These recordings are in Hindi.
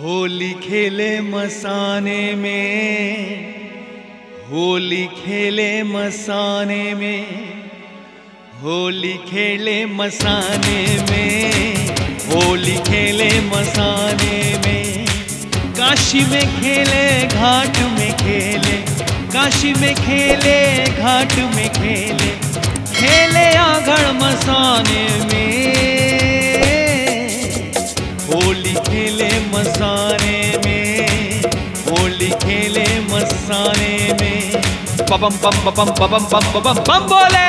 होली खेले मसाने में, होली खेले मसाने में, होली खेले मसाने में, होली खेले मसाने में। काशी में खेले, घाट में खेले, काशी में खेले, घाट में खेले खेले आंगण मसाने में। मसाने में। पपम पम पपम पपम पम पपम पम बोले।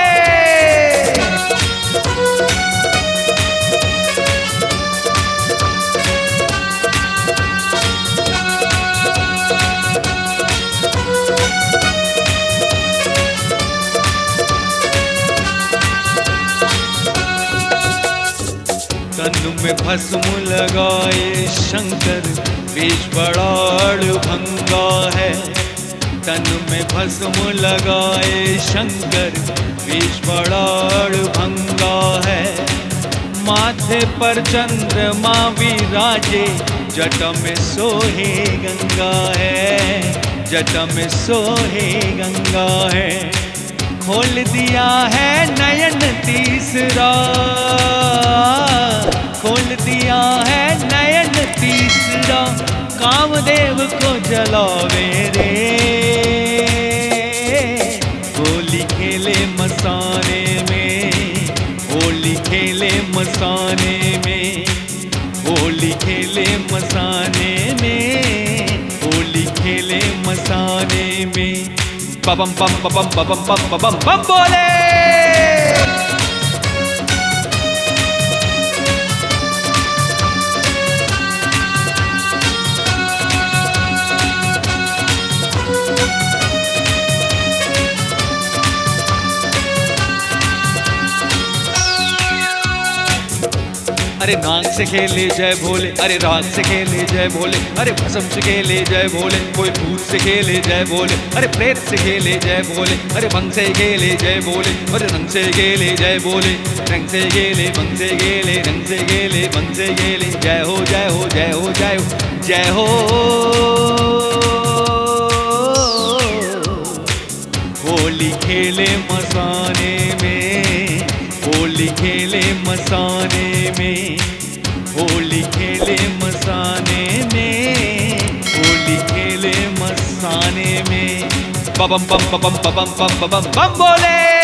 तन में भस्म लगाए शंकर वेश बड़ाड़ भंगा है। तन में भस्म लगाए शंकर वेश बड़ाड़ भंगा है। माथे पर चंद्रमा विराजे, जट में सोहे गंगा है। जट में सोहे गंगा है। खोल दिया है नयन तीसरा। खोल दिया है नयन तीसरा। कामदेव को जलावे रे। मसाने में, होली खेले मसाने में, होली खेले मसाने में, होली खेले मसाने में। पबम पम पबम पबम पम पबम पम बोले! अरे नाक से खेले जय भोले अरे राग से खेले जय भोले अरे भसम से खेले जय भोले कोई भूत से खेले जय भोले अरे प्रेत से खेले जय भोले अरे भंग से खेले जय भोले अरे रंग से खेले जय भोले रंग से खेले भंग से खेले रंग से खेले भंग से खेले जय हो जय हो जय हो जय हो जय हो होली खेले मसाने मसाने में, होली खेले मसाने में, होली खेले मसाने में। पबम पम बम बम पम बम पम बोले।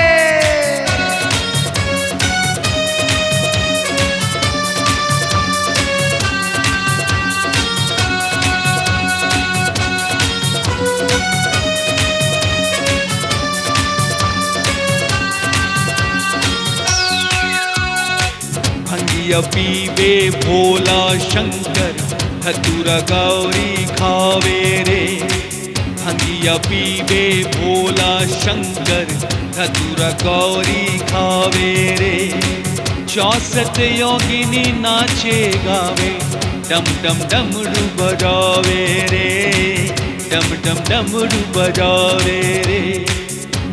भंगिया पीवे भोला शंकर धतुरा गौरी खावे रे। भंगिया पीवे भोला शंकर धतुरा गौरी खावे रे। चौसठ योगिनी नाचे गावे, डम डम डमरू बजावे रे। डम डम डमरू बजावे रे।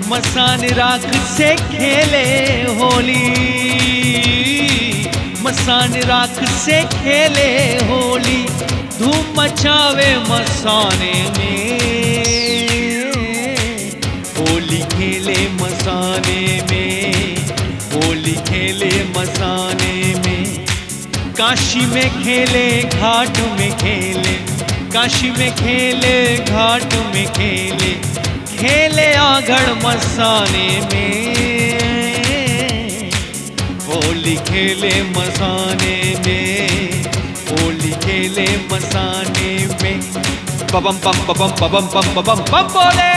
मसान राख से खेले होली। मसान राख से खेले होली, धूम मचावे मसाने में। होली खेले मसाने में, होली खेले मसाने में। काशी में खेले, घाट में खेले, काशी में खेले, घाट में खेले। खेले आगढ़ मसाने में। खेले मसाने में होली खेले मसाने में पबम पम पबम पबम पम पबम पम बोले